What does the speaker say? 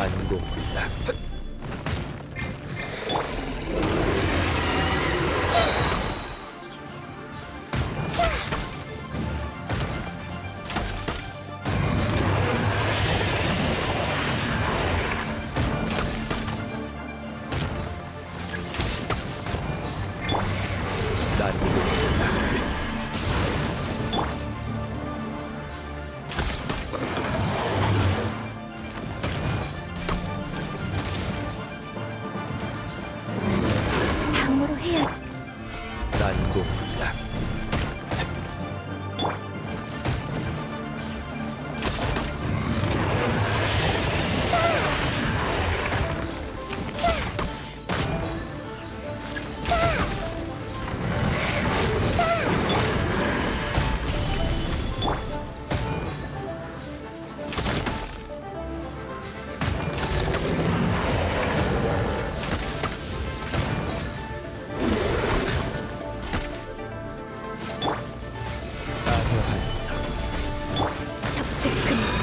난공불락 난공 大興奮だ。 접촉 금지